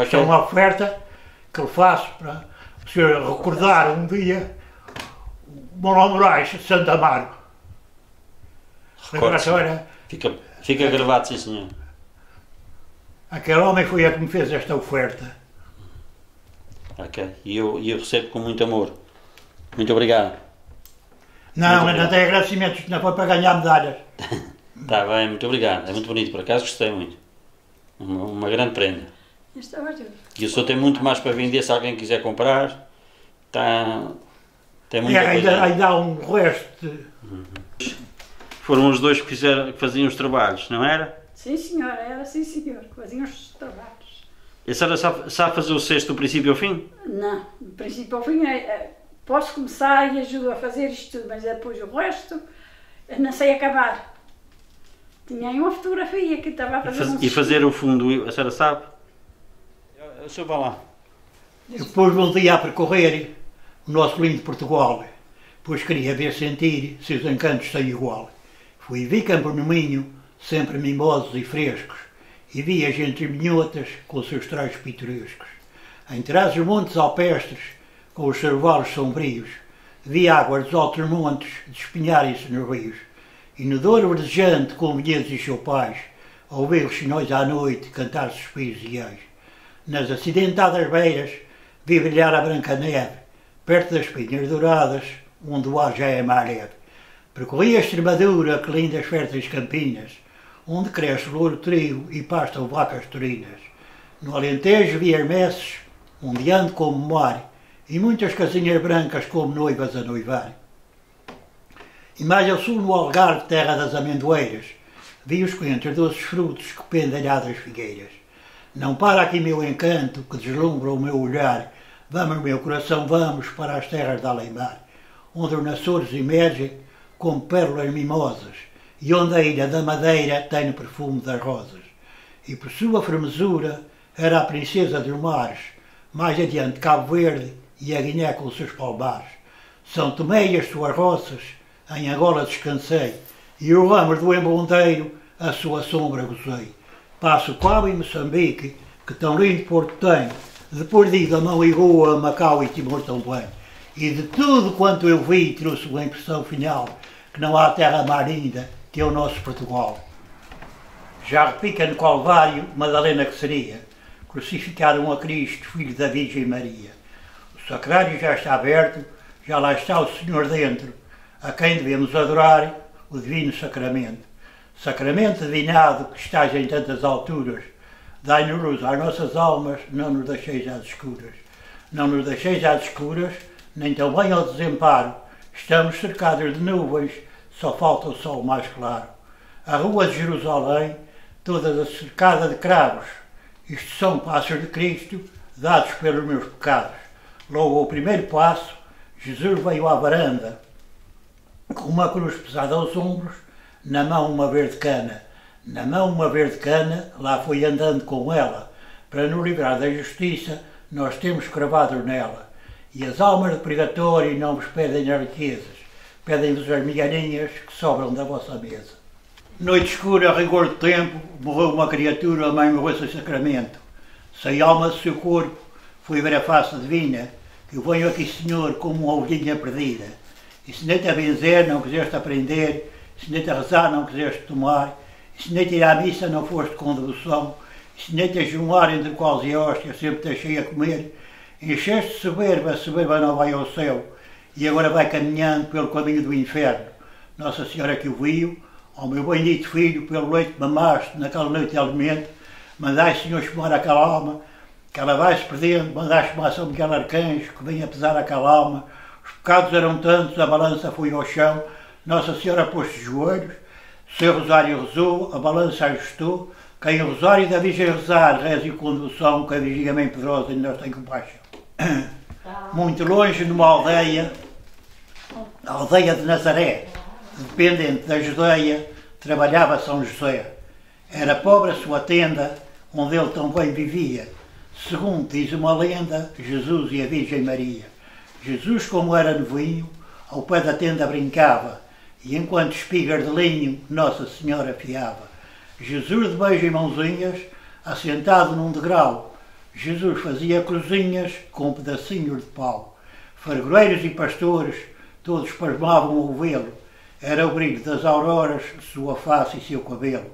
Ok. Isto é uma oferta que eu faço para o senhor recordar um dia o Manuel Moraes de Santa Amaro. Recorde-se. Agora, Fica, fica gravado, sim senhor. aquele homem foi a que me fez esta oferta. Ok. E eu, eu recebo com muito amor. Muito obrigado. Não, Muito não tem agradecimentos, não foi para ganhar medalhas. Está bem, muito obrigado. É muito bonito, por acaso gostei muito. Uma, uma grande prenda. É. E o senhor tem muito mais para vender se alguém quiser comprar. Está. Tem E muita coisa. ainda, ainda há um resto. de- Foram os dois que, fizeram, que faziam os trabalhos, não era? Sim, senhor, era sim, senhor. que Faziam os trabalhos. E a senhora sabe, sabe fazer o cesto do princípio ao fim? Não, do princípio ao fim, é, é, posso começar e ajudo a fazer isto tudo, mas depois o resto, não sei acabar. Tinha aí uma fotografia que estava a E, fazer faz- um e fazer o fundo, a senhora sabe? O senhor vai lá. Depois voltei a percorrer o nosso lindo Portugal, pois queria ver sentir seus encantos sem igual. Fui vi Campo no Minho, sempre mimosos e frescos, e vi as gente minhotas com seus trajes pitorescos. Em trás os montes alpestres, com os seus valos sombrios, vi águas dos altos montes despinharem-se nos rios, e no Douro verdejante com vinhedos e choupais, ouvi os sinóis à noite cantar suspiros e ais. Nas acidentadas beiras vi brilhar a branca neve, perto das pinhas douradas, onde o ar já é leve. Percorri a Extremadura, que lindas férteis campinas, onde cresce louro trigo e pastam vacas torinas. No Alentejo vi hermeses, ondeando como mar, e muitas casinhas brancas como noivas a noivar. E mais ao sul, no Algarve, terra das amendoeiras, vi os coentros doces frutos que pendem das figueiras. Não para aqui meu encanto, que deslumbra o meu olhar. Vamos, meu coração, vamos para as terras de Além-Mar, onde os Açores emergem como pérolas mimosas, e onde a ilha da Madeira tem o perfume das rosas. E por sua formosura era a princesa dos mares, mais adiante Cabo Verde e a Guiné com seus palmares. São Tomé e as suas roças, em Angola descansei, e o ramos do embondeiro a sua sombra gozei. Passo Qual e Moçambique, que tão lindo porto tem, depois de ir da mão e Goa, Macau e Timor também. E de tudo quanto eu vi, trouxe uma impressão final, que não há terra mais linda que é o nosso Portugal. Já repica no Calvário, Madalena que seria, crucificaram a Cristo, Filho da Virgem Maria. O sacrário já está aberto, já lá está o Senhor dentro, a quem devemos adorar o Divino Sacramento. Sacramento divinado que estás em tantas alturas, dai-nos luz às nossas almas, não nos deixeis às escuras. Não nos deixeis às escuras, nem também ao desamparo. Estamos cercados de nuvens, só falta o sol mais claro. A rua de Jerusalém, toda cercada de cravos. Isto são passos de Cristo, dados pelos meus pecados. Logo ao primeiro passo, Jesus veio à varanda, com uma cruz pesada aos ombros, na mão uma verde cana. Na mão uma verde cana, lá foi andando com ela. Para nos livrar da justiça, nós temos cravados nela. E as almas do purgatório não vos pedem as riquezas, pedem-vos as migalhinhas que sobram da vossa mesa. Noite escura, a rigor do tempo, morreu uma criatura, a mãe morreu sem sacramento. Sem alma seu corpo, fui ver a face divina, que eu venho aqui, Senhor, como uma ovelhinha perdida. E se nem te a benzer, não quiseste aprender, se nem te rezar, não quiseste tomar, se nem te ir à missa, não foste com devoção, se nem te jumar entre quais e hóstias, sempre te achei a comer, encheste de soberba, soberba não vai ao céu, e agora vai caminhando pelo caminho do inferno. Nossa Senhora que o viu, ao meu bendito filho, pelo leite que mamaste, naquela noite de alimento, mandai, Senhor, chamar aquela alma, que ela vai se perdendo, mandai chamar São Miguel Arcanjo, que venha pesar aquela alma. Os pecados eram tantos, a balança foi ao chão, Nossa Senhora pôs de joelhos, seu rosário rezou, a balança ajustou, quem o rosário da Virgem rezar, reze com devoção, que a Virgem Mãe Pedrosa ainda nos tem compaixão. Muito longe, numa aldeia, a aldeia de Nazaré, dependente da Judeia, trabalhava São José. Era pobre a sua tenda, onde ele também vivia. Segundo diz uma lenda, Jesus e a Virgem Maria. Jesus, como era novinho, ao pé da tenda brincava, e enquanto espigas de linho Nossa Senhora fiava. Jesus de beijo e mãozinhas, assentado num degrau, Jesus fazia cozinhas com um pedacinho de pau. Fargureiros e pastores, todos pasmavam ao vê-lo. Era o brilho das auroras, sua face e seu cabelo.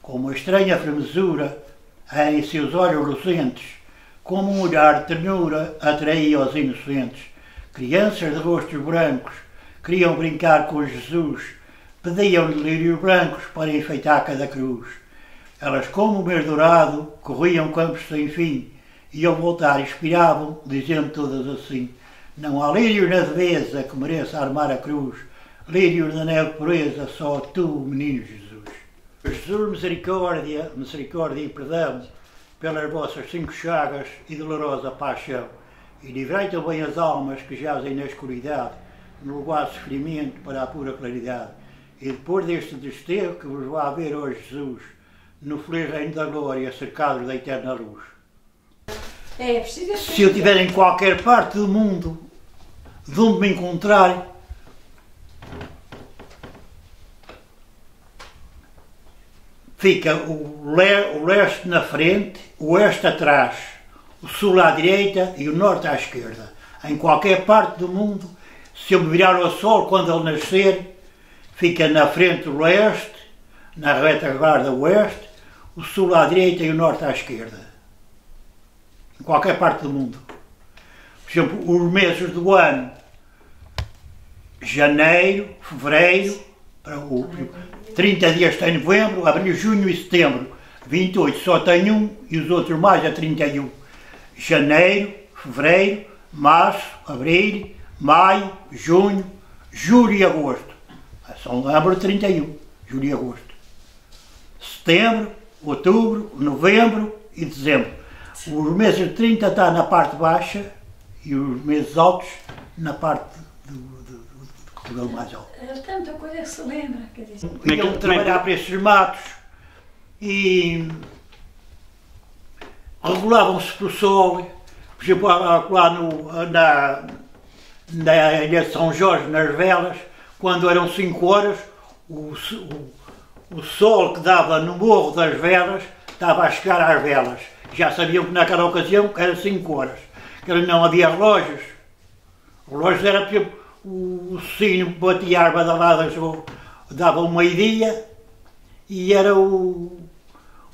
Com uma estranha fremesura, em seus olhos lucentes, como um olhar de ternura, atraía os inocentes. Crianças de rostos brancos queriam brincar com Jesus, pediam-lhe lírios brancos para enfeitar cada cruz. Elas, como o mês dourado, corriam campos sem fim, e ao voltar expiravam, dizendo todas assim: Não há lírio na devesa que mereça armar a cruz, lírio da neve pureza, só tu, menino Jesus. Jesus, misericórdia, misericórdia e perdão pelas vossas cinco chagas e dolorosa paixão, e livrai também as almas que jazem na escuridade, no lugar de sofrimento para a pura claridade. E depois deste desterro que vos vai ver hoje Jesus, no feliz reino da glória, cercado da eterna luz. É, Se eu estiver em qualquer parte do mundo, de onde me encontrar, fica o, le, o leste na frente, o oeste atrás, o sul à direita e o norte à esquerda. Em qualquer parte do mundo, se eu virar ao sol quando ele nascer, fica na frente o leste, na retaguarda o oeste, o sul à direita e o norte à esquerda. Em qualquer parte do mundo. Por exemplo, os meses do ano, janeiro, fevereiro, para o 30 dias tem novembro, abril, junho e setembro. 28 só tem um e os outros mais é 31. Janeiro, fevereiro, março, abril, maio, junho, julho e agosto. São lembro 31, julho e agosto. Setembro, outubro, novembro e dezembro. Os meses de 30 está na parte baixa e os meses altos na parte do, do, do cabelo mais alto. É tanta coisa que se lembra, quer dizer. Como é que- é que- trabalhar para esses matos e regulavam-se pelo sol. Por exemplo, lá lá no, na, na Ilha de São Jorge, nas velas, quando eram 5 horas, o, o, o sol que dava no morro das velas estava a chegar às velas. Já sabiam que naquela ocasião era 5 horas. Que não havia relógios. O relógio era, exemplo, o sino batia as badaladas, dava um meio-dia, e era o,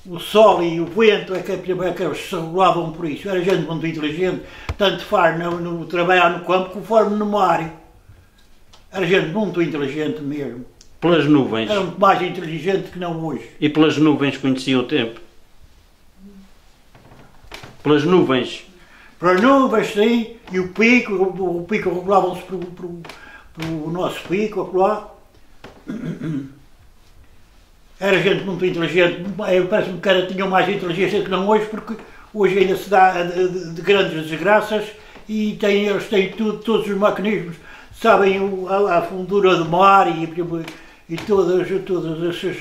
o sol e o vento é que, é que eles se regulavam por isso. Era gente muito inteligente, tanto faz no, no trabalhar no campo conforme no mar. Era gente muito inteligente mesmo. Pelas nuvens. Era muito mais inteligente que não hoje. E pelas nuvens conheciam o tempo. Pelas nuvens. Para as nuvens, sim, e o pico, o, o pico regulavam-se para o nosso pico, lá. Era gente muito inteligente, parece-me que era, tinham mais inteligência que não hoje, porque hoje ainda se dá de, de- de grandes desgraças e têm, eles têm tudo, todos os mecanismos, sabem o- a, a fundura do mar e, e todas, todas essas.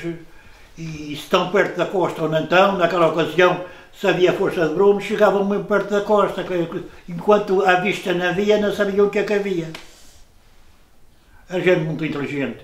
E se estão perto da costa ou não estão, naquela ocasião, se havia força de brume, chegavam mesmo perto da costa, enquanto à vista não havia, não sabiam o que é que havia. Era gente muito inteligente.